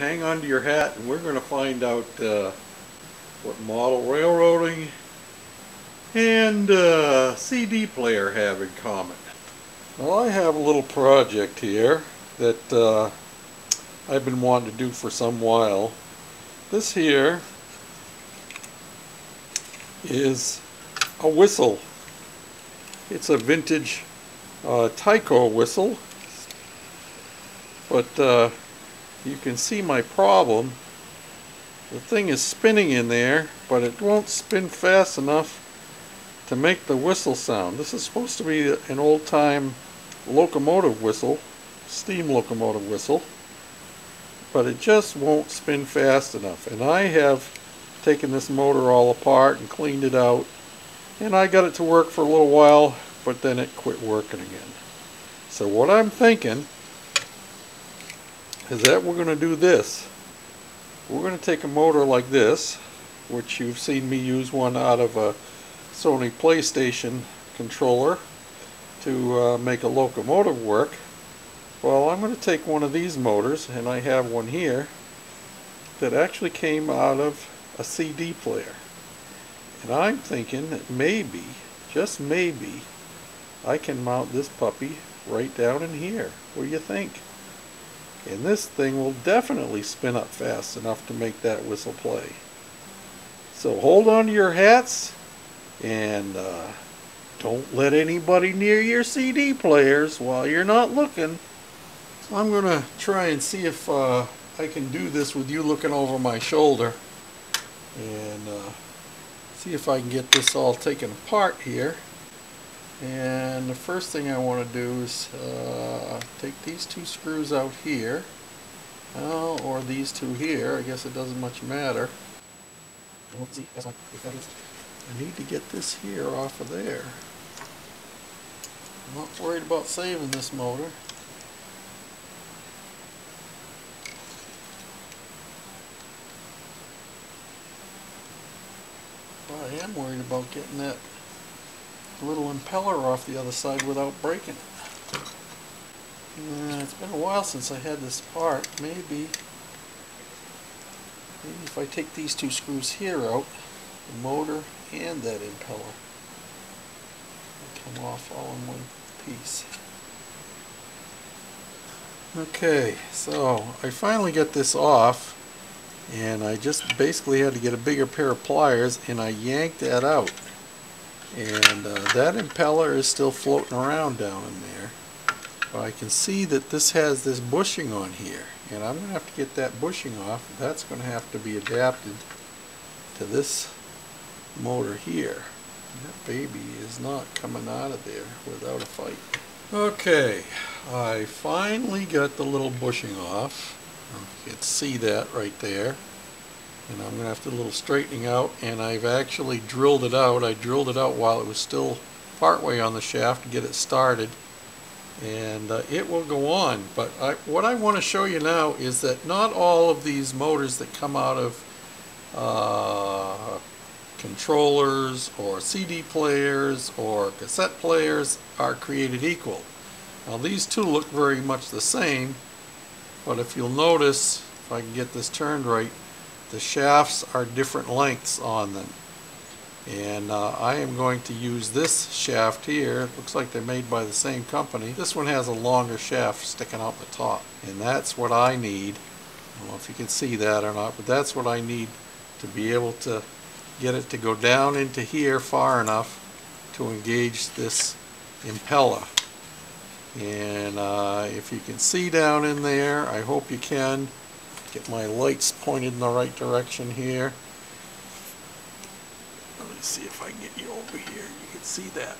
Hang on to your hat and we're going to find out uh, what model railroading and uh, CD player have in common. Well, I have a little project here that uh, I've been wanting to do for some while. This here is a whistle. It's a vintage uh, Tyco whistle, but uh, you can see my problem. The thing is spinning in there, but it won't spin fast enough to make the whistle sound. This is supposed to be an old-time locomotive whistle, steam locomotive whistle, but it just won't spin fast enough. And I have taken this motor all apart and cleaned it out, and I got it to work for a little while, but then it quit working again. So what I'm thinking is that we're going to do this. We're going to take a motor like this, which you've seen me use one out of a Sony PlayStation controller to uh, make a locomotive work. Well, I'm going to take one of these motors, and I have one here, that actually came out of a CD player. And I'm thinking that maybe, just maybe, I can mount this puppy right down in here. What do you think? And this thing will definitely spin up fast enough to make that whistle play. So hold on to your hats and uh, don't let anybody near your CD players while you're not looking. I'm going to try and see if uh, I can do this with you looking over my shoulder. And uh, see if I can get this all taken apart here. And the first thing I want to do is uh, take these two screws out here. Well, or these two here. I guess it doesn't much matter. I need to get this here off of there. I'm not worried about saving this motor. But I am worried about getting that little impeller off the other side without breaking it. Uh, it's been a while since I had this part. Maybe, maybe if I take these two screws here out, the motor and that impeller come off all in one piece. Okay, so I finally get this off and I just basically had to get a bigger pair of pliers and I yanked that out and uh, that impeller is still floating around down in there. But I can see that this has this bushing on here. And I'm going to have to get that bushing off. That's going to have to be adapted to this motor here. That baby is not coming out of there without a fight. Okay. I finally got the little bushing off. You can see that right there and I'm going to have to do a little straightening out and I've actually drilled it out. I drilled it out while it was still partway on the shaft to get it started and uh, it will go on but I, what I want to show you now is that not all of these motors that come out of uh, controllers or CD players or cassette players are created equal. Now these two look very much the same but if you'll notice if I can get this turned right the shafts are different lengths on them. And uh, I am going to use this shaft here. It looks like they're made by the same company. This one has a longer shaft sticking out the top and that's what I need. I don't know if you can see that or not but that's what I need to be able to get it to go down into here far enough to engage this impeller. And uh, if you can see down in there I hope you can Get my lights pointed in the right direction here. Let me see if I can get you over here. You can see that.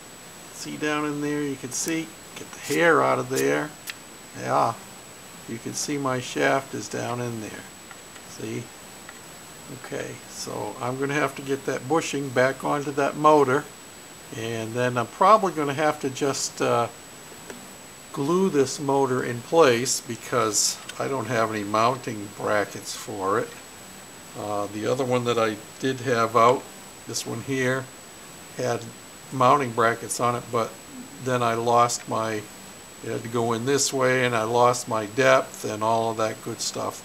See down in there, you can see, get the hair out of there. Yeah, you can see my shaft is down in there. See? Okay, so I'm going to have to get that bushing back onto that motor. And then I'm probably going to have to just uh, glue this motor in place because I don't have any mounting brackets for it. Uh, the other one that I did have out, this one here, had mounting brackets on it, but then I lost my, it had to go in this way and I lost my depth and all of that good stuff.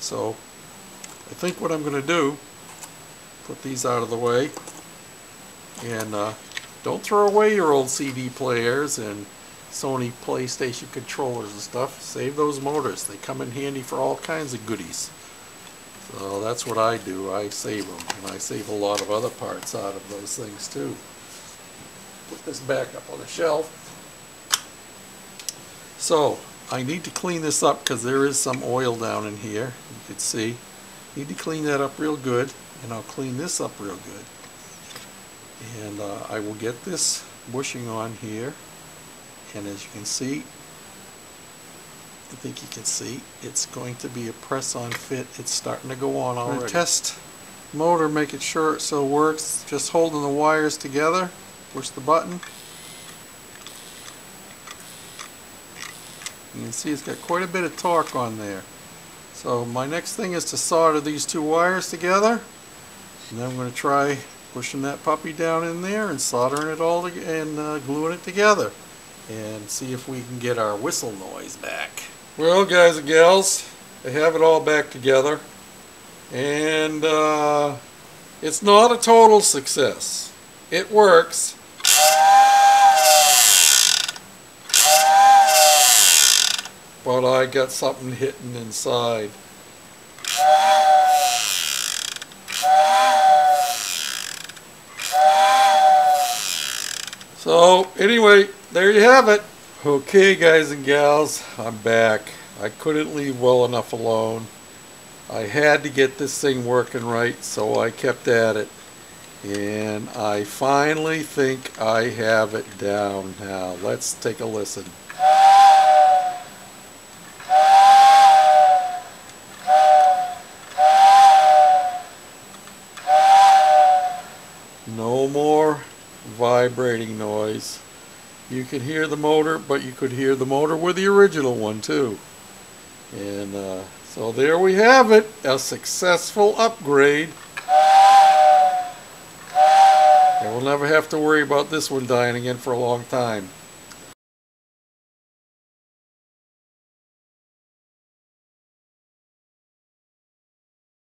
So I think what I'm going to do, put these out of the way, and uh, don't throw away your old CD players and Sony PlayStation controllers and stuff. Save those motors. They come in handy for all kinds of goodies. So that's what I do. I save them. And I save a lot of other parts out of those things too. Put this back up on the shelf. So, I need to clean this up because there is some oil down in here. You can see. Need to clean that up real good. And I'll clean this up real good. And uh, I will get this bushing on here. And as you can see, I think you can see, it's going to be a press-on fit. It's starting to go on already. Test motor, making sure it still works. Just holding the wires together. Push the button. You can see it's got quite a bit of torque on there. So my next thing is to solder these two wires together. And then I'm going to try pushing that puppy down in there and soldering it all and uh, gluing it together. And see if we can get our whistle noise back. Well guys and gals, I have it all back together. And uh, it's not a total success. It works. but I got something hitting inside. So anyway, there you have it. Okay guys and gals, I'm back. I couldn't leave well enough alone. I had to get this thing working right, so I kept at it. And I finally think I have it down now. Let's take a listen. No more vibrating noise. You could hear the motor, but you could hear the motor with the original one too. And uh, so there we have it, a successful upgrade. And we'll never have to worry about this one dying again for a long time.